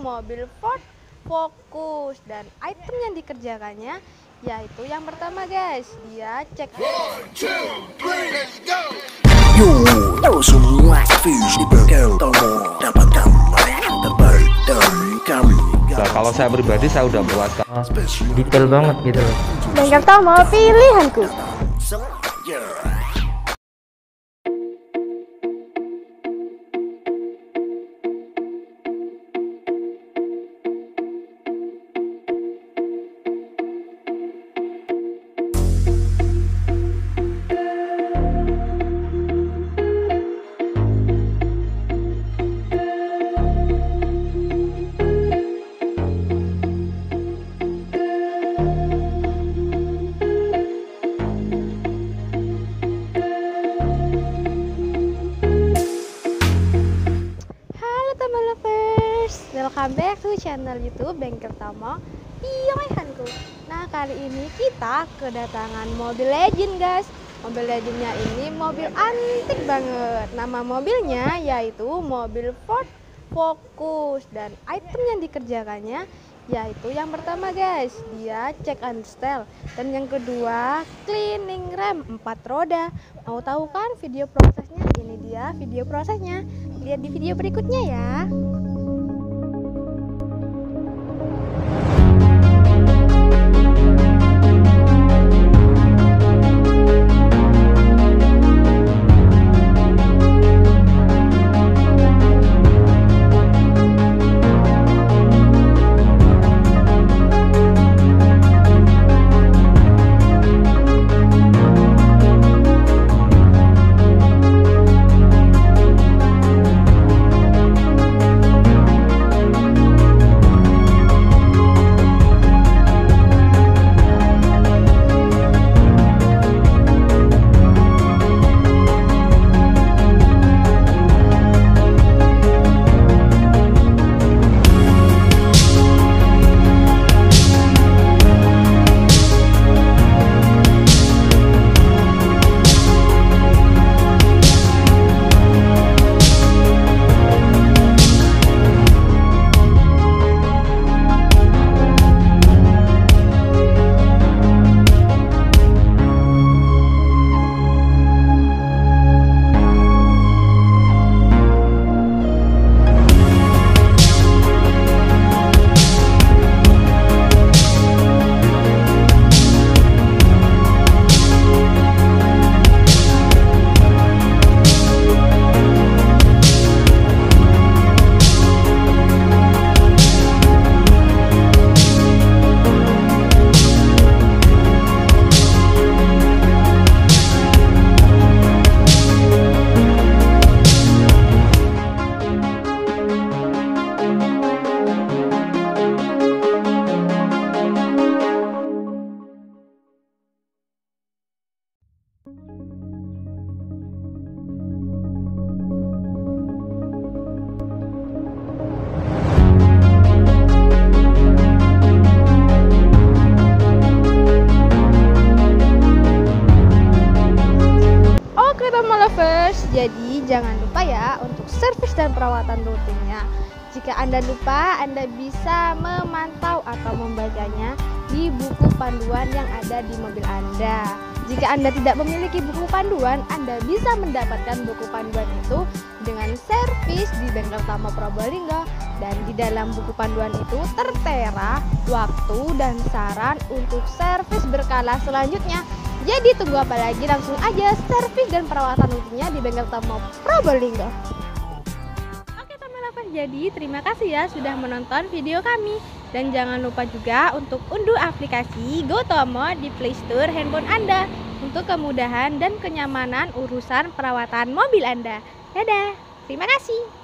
mobil Ford Focus. Dan item yang dikerjakannya yaitu yang pertama guys. Dia cek. Yo, yo semua fish di Tomo dapatkan layanan terbaik dari kami. Nah, kalau saya pribadi saya udah puas. Detail banget gitu. Loh Bengkel Tomo pilihanku Teman lovers, welcome back to channel YouTube Bengkel Tomo Pilihanku. Nah kali ini kita kedatangan mobil legend guys. Mobil legendnya ini mobil antik banget. Nama mobilnya yaitu mobil Ford Focus. Dan item yang dikerjakannya yaitu yang pertama guys. Dia cek and style. Dan yang kedua cleaning rem 4 roda. Mau tahu kan video prosesnya? Ini dia video prosesnya lihat di video berikutnya ya lovers, jadi jangan lupa ya untuk servis dan perawatan rutinnya. Jika Anda lupa, Anda bisa memantau atau membacanya di buku panduan yang ada di mobil Anda. Jika Anda tidak memiliki buku panduan, Anda bisa mendapatkan buku panduan itu dengan servis di Bengkel Utama Probolinggo dan di dalam buku panduan itu tertera waktu dan saran untuk servis berkala selanjutnya. Jadi tunggu apa lagi langsung aja servis dan perawatan rutinnya di Bengkel Utama Probolinggo. Oke teman lovers, jadi terima kasih ya sudah menonton video kami dan jangan lupa juga untuk unduh aplikasi GoTomo di Play Store handphone Anda untuk kemudahan dan kenyamanan urusan perawatan mobil Anda. Dadah, terima kasih.